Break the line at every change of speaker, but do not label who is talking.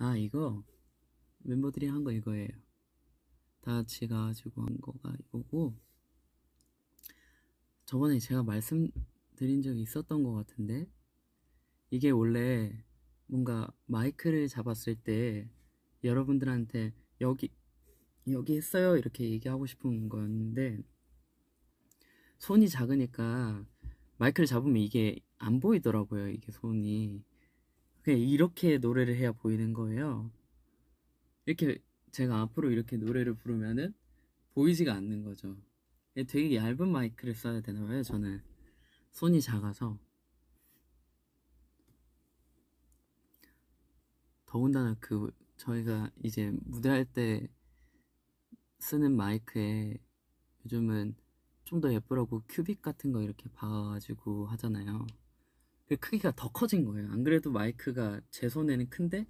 아 이거? 멤버들이 한 거 이거예요. 다 같이 가지고 한 거가 이거고 저번에 제가 말씀드린 적이 있었던 것 같은데 이게 원래 뭔가 마이크를 잡았을 때 여러분들한테 여기 여기 있어요? 이렇게 얘기하고 싶은 건데 손이 작으니까 마이크를 잡으면 이게 안 보이더라고요 이게 손이 이렇게 노래를 해야 보이는 거예요. 이렇게 제가 앞으로 이렇게 노래를 부르면은 보이지가 않는 거죠. 되게 얇은 마이크를 써야 되나 봐요 저는. 손이 작아서. 더군다나 그 저희가 이제 무대할 때 쓰는 마이크에 요즘은 좀 더 예쁘라고 큐빅 같은 거 이렇게 박아가지고 하잖아요. 그 크기가 더 커진 거예요. 안 그래도 마이크가 제 손에는 큰데